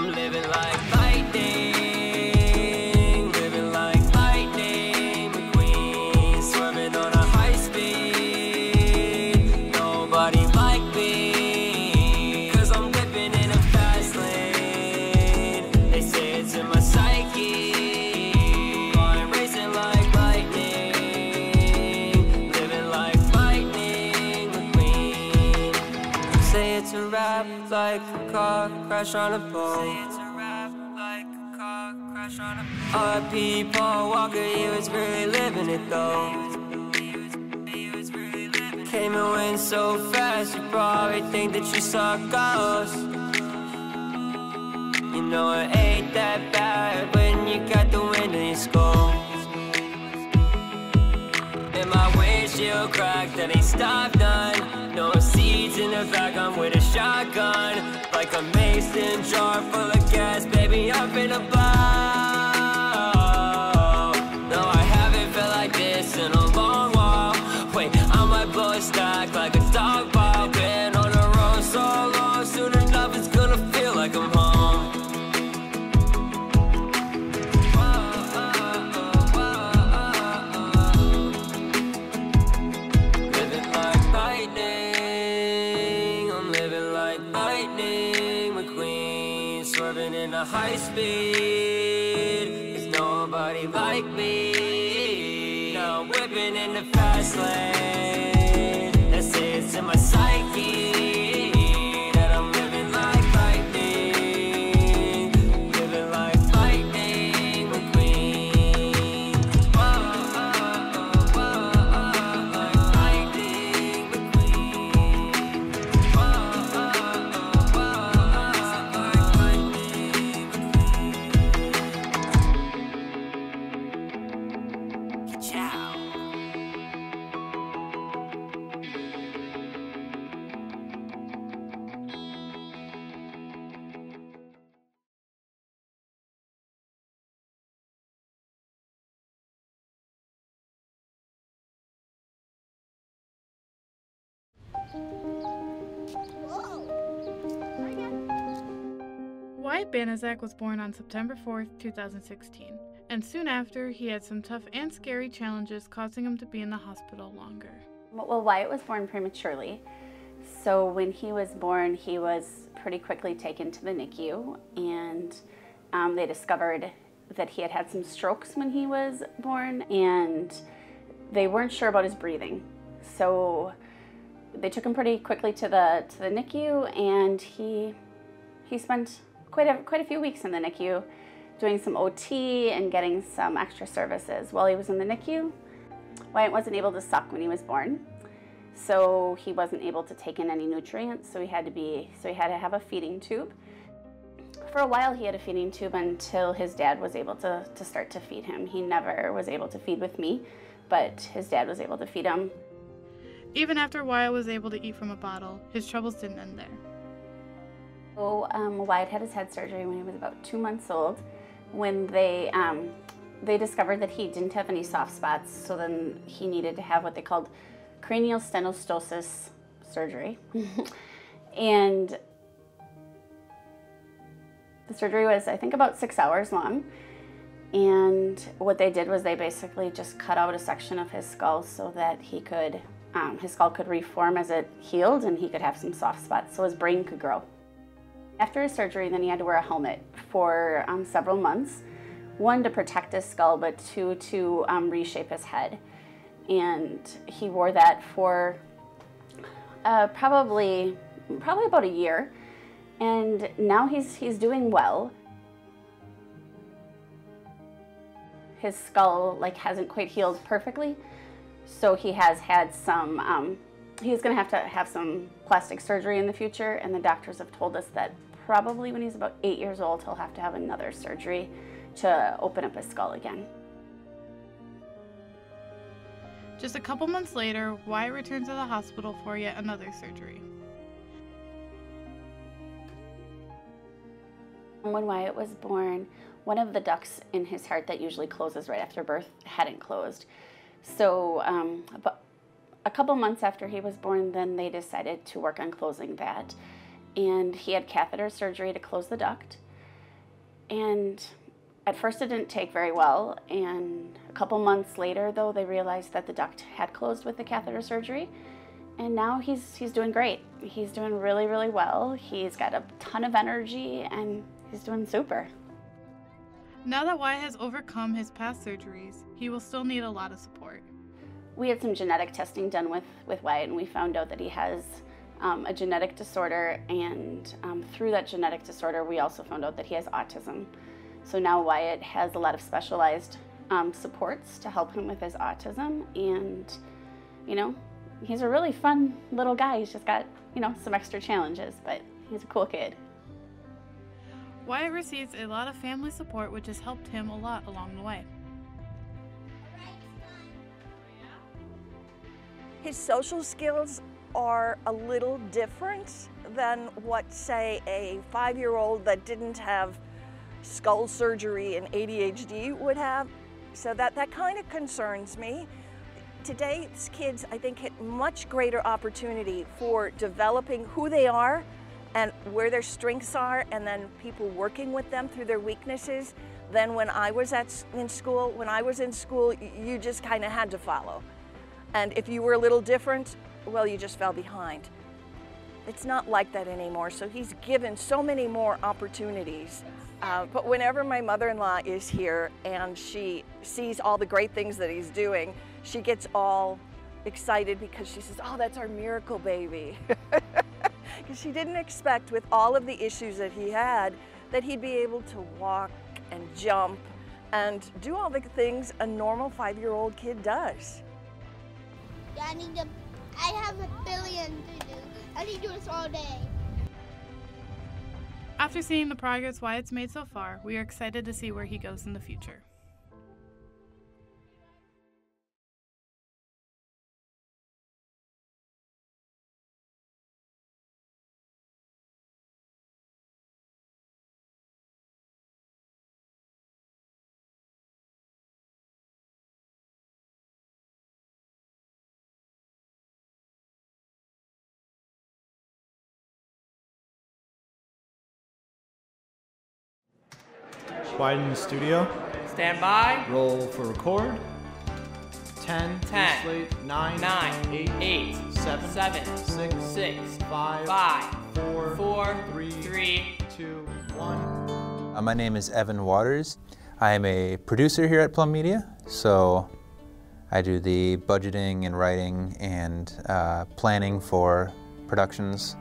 I'm living like car crash on a boat. Say it's a rap like a car crash on a boat. R.I.P. Paul Walker, he was really living it though. Came and went so fast, you probably think that you saw ghosts. You know it ain't that bad when you got the wind in your skull. And my windshield cracked, that ain't stopped none. No seats in the back, I'm with a shotgun. Like a mason jar full of gas, baby, I'm finna blow. Wyatt Banaszak was born on September 4th, 2016, and soon after, he had some tough and scary challenges causing him to be in the hospital longer. Well, Wyatt was born prematurely. So when he was born, he was pretty quickly taken to the NICU, and um, they discovered that he had had some strokes when he was born, and they weren't sure about his breathing. So they took him pretty quickly to the to the NICU, and he he spent quite a quite a few weeks in the NICU, doing some OT and getting some extra services. While he was in the NICU, Wyatt wasn't able to suck when he was born, so he wasn't able to take in any nutrients. So he had to be so he had to have a feeding tube. For a while, he had a feeding tube until his dad was able to, to start to feed him. He never was able to feed with me, but his dad was able to feed him. Even after Wyatt was able to eat from a bottle, his troubles didn't end there. So um, Wyatt had his head surgery when he was about two months old. When they um, they discovered that he didn't have any soft spots, so then he needed to have what they called craniosynostosis surgery. and the surgery was, I think, about six hours long. And what they did was they basically just cut out a section of his skull so that he could, um, his skull could reform as it healed and he could have some soft spots so his brain could grow. After his surgery, then he had to wear a helmet for um, several months. One, to protect his skull, but two, to um, reshape his head. And he wore that for uh, probably, probably about a year. And now he's, he's doing well. His skull like hasn't quite healed perfectly, so he has had some. Um, he's going to have to have some plastic surgery in the future, and the doctors have told us that probably when he's about eight years old, he'll have to have another surgery to open up his skull again. Just a couple months later, Wyatt returned to the hospital for yet another surgery. When Wyatt was born, one of the ducts in his heart that usually closes right after birth hadn't closed. So, um, a couple months after he was born, then they decided to work on closing that. And he had catheter surgery to close the duct. And at first it didn't take very well, and a couple months later, though, they realized that the duct had closed with the catheter surgery. And now he's, he's doing great. He's doing really, really well. He's got a ton of energy, and he's doing super. Now that Wyatt has overcome his past surgeries, he will still need a lot of support. We had some genetic testing done with, with Wyatt, and we found out that he has um, a genetic disorder, and um, through that genetic disorder, we also found out that he has autism. So now Wyatt has a lot of specialized um, supports to help him with his autism, and you know, he's a really fun little guy. He's just got you know some extra challenges, but he's a cool kid. Wyatt receives a lot of family support, which has helped him a lot along the way. His social skills are a little different than what, say, a five year old that didn't have skull surgery and ADHD would have. So that, that kind of concerns me. Today's kids, I think, get much greater opportunity for developing who they are and where their strengths are, and then people working with them through their weaknesses than when I was at, in school. When I was in school, you just kind of had to follow. And if you were a little different, well, you just fell behind. It's not like that anymore, so he's given so many more opportunities. Uh, but whenever my mother-in-law is here and she sees all the great things that he's doing, she gets all excited because she says, oh, that's our miracle baby. Because she didn't expect with all of the issues that he had that he'd be able to walk and jump and do all the things a normal five-year-old kid does. Yeah, I have a billion to do. I need to do this all day. After seeing the progress Wyatt's made so far, we are excited to see where he goes in the future. Widen the studio. Stand by. Roll for record. 10, 10, slate, 9, 9, 8, 8, 7, 7, 6, 6, 5, 5, 4, 4, 3, 3, 2, 1. Uh, my name is Evan Waters. I am a producer here at Plum Media, so I do the budgeting and writing and uh, planning for productions.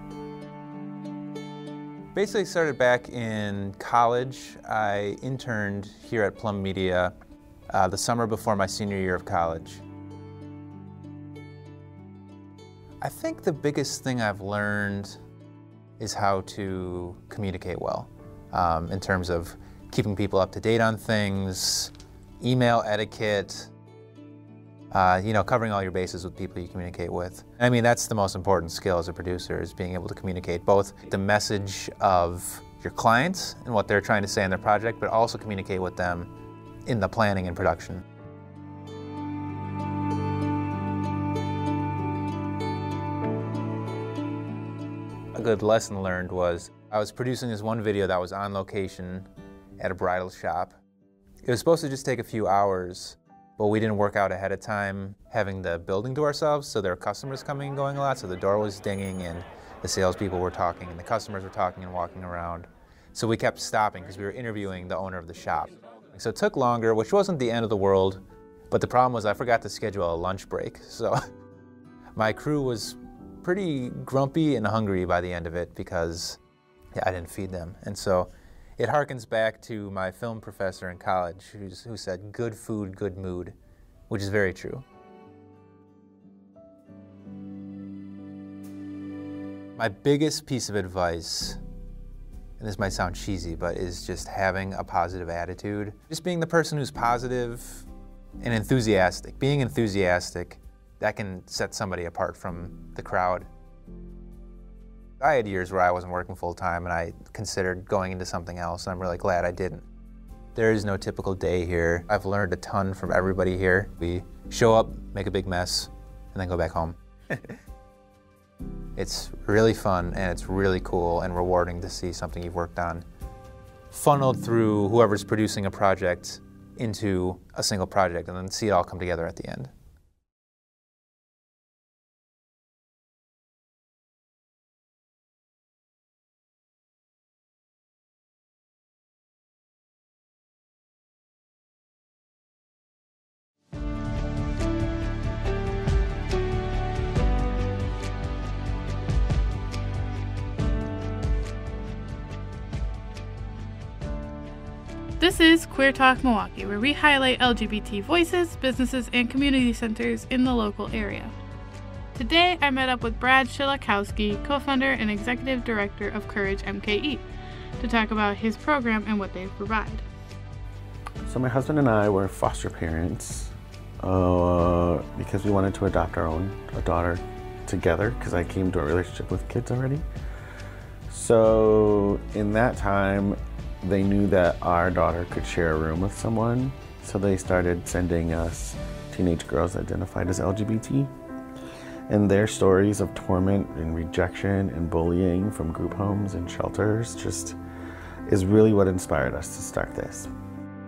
Basically started back in college. I interned here at Plum Media uh, the summer before my senior year of college. I think the biggest thing I've learned is how to communicate well um, in terms of keeping people up to date on things, email etiquette, uh, you know, covering all your bases with people you communicate with. I mean, that's the most important skill as a producer is being able to communicate both the message of your clients and what they're trying to say in their project, but also communicate with them in the planning and production. A good lesson learned was I was producing this one video that was on location at a bridal shop. It was supposed to just take a few hours, but we didn't work out ahead of time having the building to ourselves, so there were customers coming and going a lot, so the door was dinging and the salespeople were talking and the customers were talking and walking around. So we kept stopping because we were interviewing the owner of the shop. So it took longer, which wasn't the end of the world, but the problem was I forgot to schedule a lunch break. So my crew was pretty grumpy and hungry by the end of it because I didn't feed them. And so it harkens back to my film professor in college who said, good food, good mood, which is very true. My biggest piece of advice, and this might sound cheesy, but is just having a positive attitude. Just being the person who's positive and enthusiastic. Being enthusiastic, that can set somebody apart from the crowd. I had years where I wasn't working full time and I considered going into something else, and I'm really glad I didn't. There is no typical day here. I've learned a ton from everybody here. We show up, make a big mess, and then go back home. it's really fun and it's really cool and rewarding to see something you've worked on funneled through whoever's producing a project into a single project and then see it all come together at the end. This is Queer Talk Milwaukee, where we highlight LGBT voices, businesses, and community centers in the local area. Today, I met up with Brad Shilakowski, co founder and executive director of Courage MKE, to talk about his program and what they provide. So, my husband and I were foster parents uh, because we wanted to adopt our own a daughter together because I came to a relationship with kids already. So, in that time, they knew that our daughter could share a room with someone, so they started sending us teenage girls identified as LGBT. And their stories of torment and rejection and bullying from group homes and shelters just is really what inspired us to start this.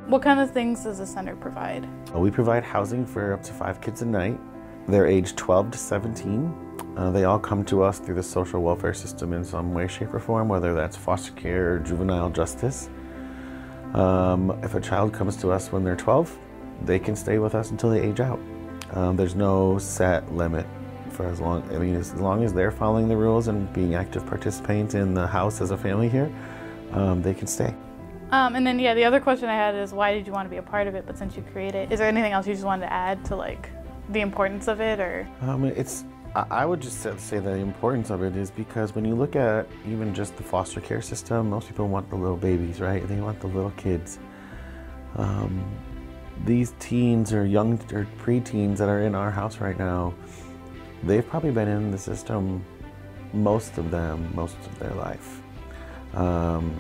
What kind of things does the center provide? We provide housing for up to five kids a night. They're aged 12 to 17. Uh, they all come to us through the social welfare system in some way, shape, or form, whether that's foster care or juvenile justice. Um, if a child comes to us when they're 12, they can stay with us until they age out. Um, there's no set limit for as long. I mean, as long as they're following the rules and being active participants in the house as a family here, um, they can stay. Um, and then, yeah, the other question I had is why did you want to be a part of it? But since you created is there anything else you just wanted to add to like the importance of it, or? Um, it's I would just say the importance of it is because when you look at even just the foster care system, most people want the little babies, right? They want the little kids. Um, these teens or young or preteens that are in our house right now, they've probably been in the system, most of them, most of their life. Um,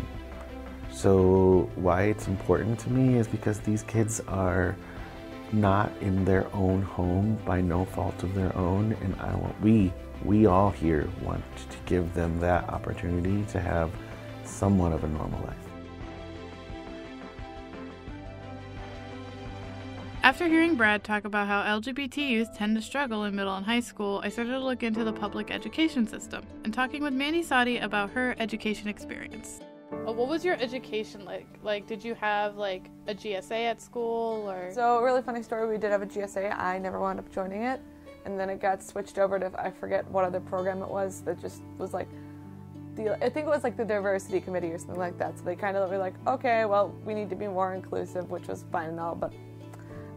so why it's important to me is because these kids are not in their own home by no fault of their own and I want we we all here want to give them that opportunity to have somewhat of a normal life. After hearing Brad talk about how LGBT youth tend to struggle in middle and high school, I started to look into the public education system and talking with Mandy Sadi about her education experience. Uh, what was your education like? Like, did you have like a GSA at school or? So, a really funny story. We did have a GSA. I never wound up joining it, and then it got switched over to I forget what other program it was that just was like. The, I think it was like the diversity committee or something like that. So they kind of were like, okay, well, we need to be more inclusive, which was fine and all, but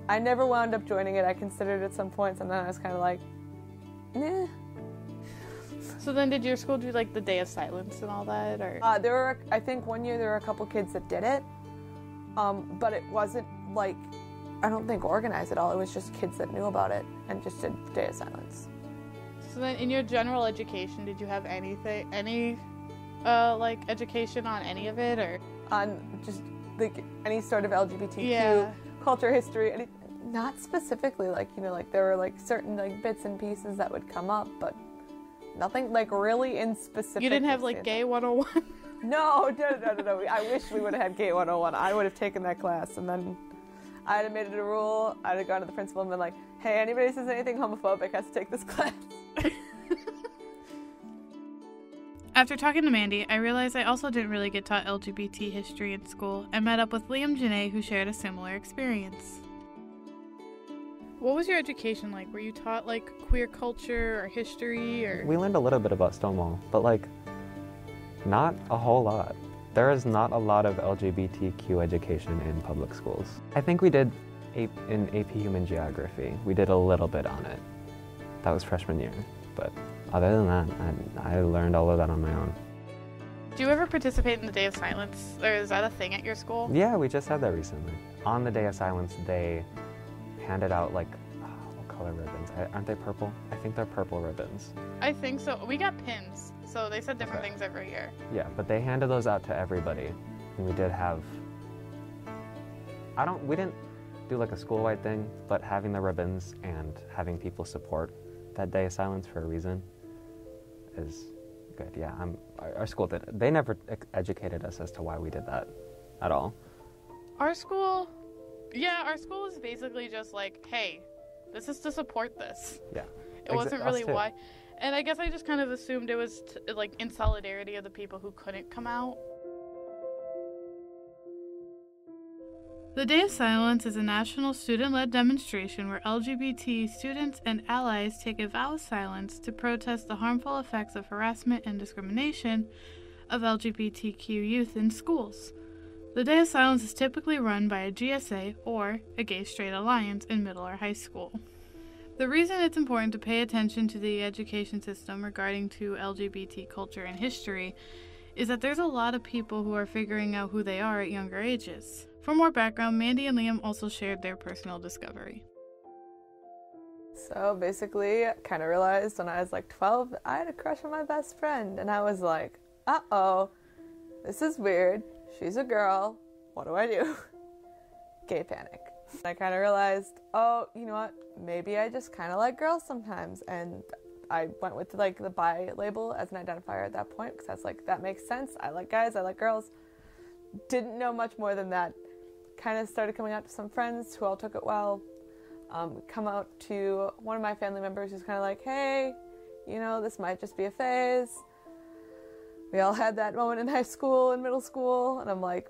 I never wound up joining it. I considered at some points, and then I was kind of like, nah, so then, did your school do like the day of silence and all that, or? Uh, there were, I think, one year there were a couple kids that did it, um, but it wasn't like, I don't think organized at all. It was just kids that knew about it and just did day of silence. So then, in your general education, did you have anything, any, uh, like education on any of it, or? On just like any sort of LGBTQ yeah. culture, history, any, not specifically like you know like there were like certain like bits and pieces that would come up, but Nothing like really in specific. You didn't have like gay 101? No, no, no, no, no. I wish we would have had gay 101. I would have taken that class and then I'd have made it a rule. I'd have gone to the principal and been like, hey, anybody says anything homophobic has to take this class. After talking to Mandy, I realized I also didn't really get taught LGBT history in school and met up with Liam Janae, who shared a similar experience. What was your education like? Were you taught like queer culture or history or We learned a little bit about Stonewall, but like not a whole lot. There is not a lot of LGBTQ education in public schools. I think we did in AP Human Geography. We did a little bit on it. That was freshman year, but other than that, I, I learned all of that on my own. Do you ever participate in the Day of Silence? Or is that a thing at your school? Yeah, we just had that recently. On the Day of Silence, they handed out like oh, what color ribbons? Aren't they purple? I think they're purple ribbons. I think so. We got pins, so they said different okay. things every year. Yeah, but they handed those out to everybody, and we did have. I don't. We didn't do like a school-wide thing, but having the ribbons and having people support that day of silence for a reason is good. Yeah, I'm, our, our school did. They never educated us as to why we did that. at all. Our school, yeah, our school is basically just like, hey, this is to support this. Yeah. It Exa- wasn't really why. And I guess I just kind of assumed it was t- like in solidarity of the people who couldn't come out. The Day of Silence is a national student led demonstration where LGBT students and allies take a vow of silence to protest the harmful effects of harassment and discrimination of LGBTQ youth in schools. The Day of Silence is typically run by a GSA or a gay straight alliance in middle or high school. The reason it's important to pay attention to the education system regarding to LGBT culture and history is that there's a lot of people who are figuring out who they are at younger ages. For more background, Mandy and Liam also shared their personal discovery. So basically, kind of realized when I was like 12 I had a crush on my best friend, and I was like, uh oh, this is weird. She's a girl. What do I do? Gay panic. I kind of realized, oh, you know what? Maybe I just kind of like girls sometimes. And I went with like the bi label as an identifier at that point because I was like, that makes sense. I like guys, I like girls. Didn't know much more than that. Kind of started coming out to some friends who all took it well. Um, come out to one of my family members who's kind of like, hey, you know, this might just be a phase. We all had that moment in high school and middle school, and I'm like,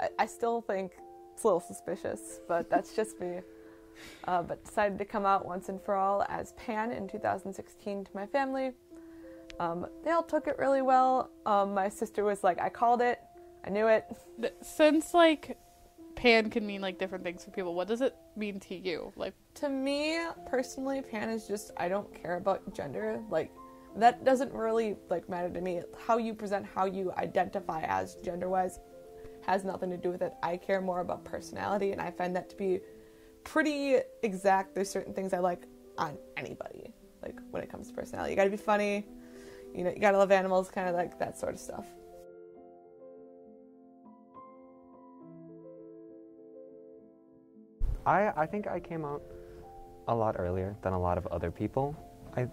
I, I still think it's a little suspicious, but that's just me. Uh, but decided to come out once and for all as Pan in 2016 to my family. Um, they all took it really well. Um, my sister was like, I called it, I knew it. Since like pan can mean like different things for people, what does it mean to you? Like To me personally, Pan is just I don't care about gender. Like that doesn't really like matter to me. How you present, how you identify as gender-wise, has nothing to do with it. I care more about personality, and I find that to be pretty exact. There's certain things I like on anybody. Like when it comes to personality, you got to be funny. You know, you got to love animals, kind of like that sort of stuff. I, I think I came out a lot earlier than a lot of other people. I,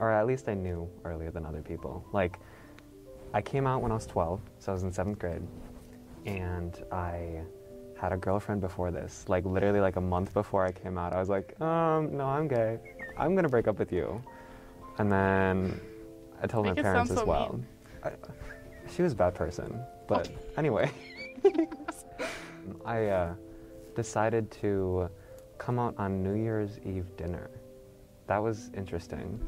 or at least I knew earlier than other people. Like, I came out when I was 12, so I was in seventh grade, and I had a girlfriend before this. Like literally, like a month before I came out, I was like, um, no, I'm gay. I'm gonna break up with you. And then I told Make my parents as so well. I, she was a bad person, but anyway. I uh, decided to come out on New Year's Eve dinner. That was interesting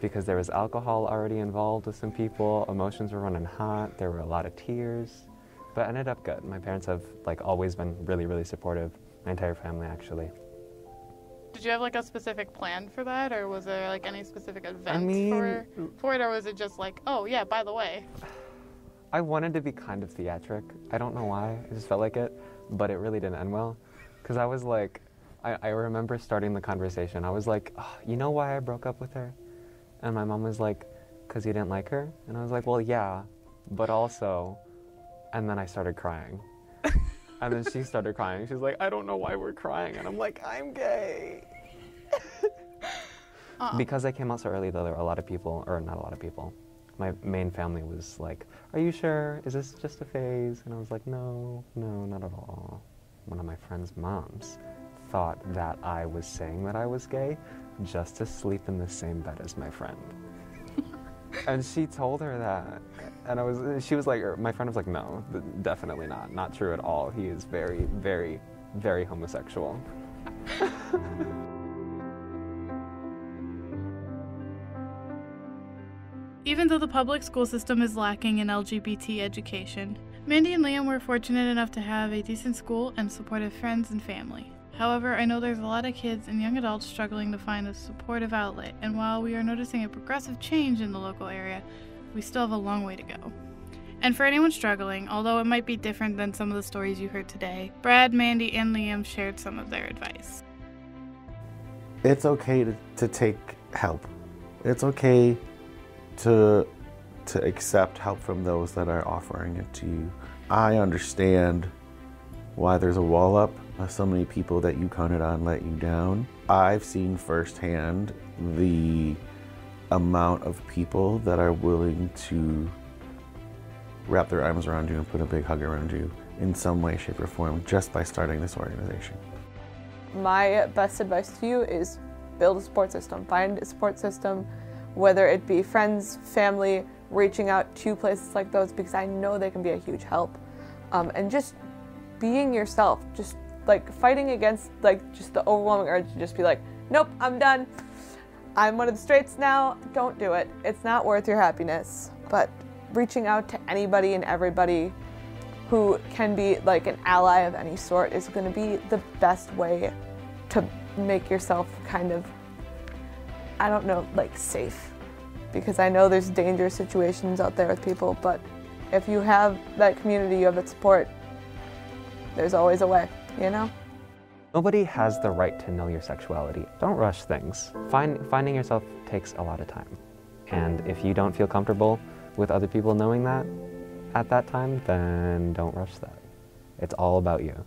because there was alcohol already involved with some people. Emotions were running hot. There were a lot of tears, but it ended up good. My parents have like always been really, really supportive. My entire family actually. Did you have like a specific plan for that, or was there like any specific event mean- for for it, or was it just like, oh yeah, by the way? I wanted to be kind of theatric. I don't know why. I just felt like it, but it really didn't end well. Because I was like, I, I remember starting the conversation. I was like, "Oh, you know why I broke up with her? And my mom was like, because you didn't like her? And I was like, well, yeah, but also. And then I started crying. and then she started crying. She's like, I don't know why we're crying. And I'm like, I'm gay. Uh-uh. Because I came out so early, though, there were a lot of people, or not a lot of people. My main family was like, Are you sure? Is this just a phase? And I was like, No, no, not at all. One of my friend's moms thought that I was saying that I was gay just to sleep in the same bed as my friend. and she told her that. And I was, she was like, my friend was like, No, definitely not. Not true at all. He is very, very, very homosexual. Even though the public school system is lacking in LGBT education, Mandy and Liam were fortunate enough to have a decent school and supportive friends and family. However, I know there's a lot of kids and young adults struggling to find a supportive outlet, and while we are noticing a progressive change in the local area, we still have a long way to go. And for anyone struggling, although it might be different than some of the stories you heard today, Brad, Mandy, and Liam shared some of their advice. It's okay to, to take help. It's okay to to accept help from those that are offering it to you. I understand why there's a wall up. Uh, So many people that you counted on let you down. I've seen firsthand the amount of people that are willing to wrap their arms around you and put a big hug around you in some way, shape, or form just by starting this organization. My best advice to you is build a support system. Find a support system, whether it be friends, family, reaching out to places like those because I know they can be a huge help. Um, and just being yourself, just like fighting against like just the overwhelming urge to just be like, nope, I'm done. I'm one of the straights now. Don't do it. It's not worth your happiness. But reaching out to anybody and everybody who can be like an ally of any sort is going to be the best way to make yourself kind of, I don't know, like safe. Because I know there's dangerous situations out there with people, but if you have that community, you have that support, there's always a way, you know? Nobody has the right to know your sexuality. Don't rush things. Find, finding yourself takes a lot of time. And if you don't feel comfortable with other people knowing that at that time, then don't rush that. It's all about you.